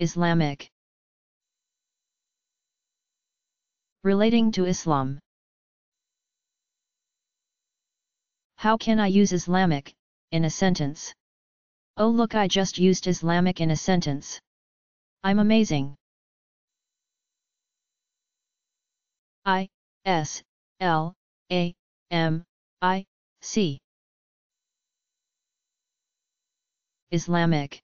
Islamic Relating to Islam How can I use Islamic, in a sentence? Oh look I just used Islamic in a sentence. I'm amazing. I, S, L, A, M, I, C. Islamic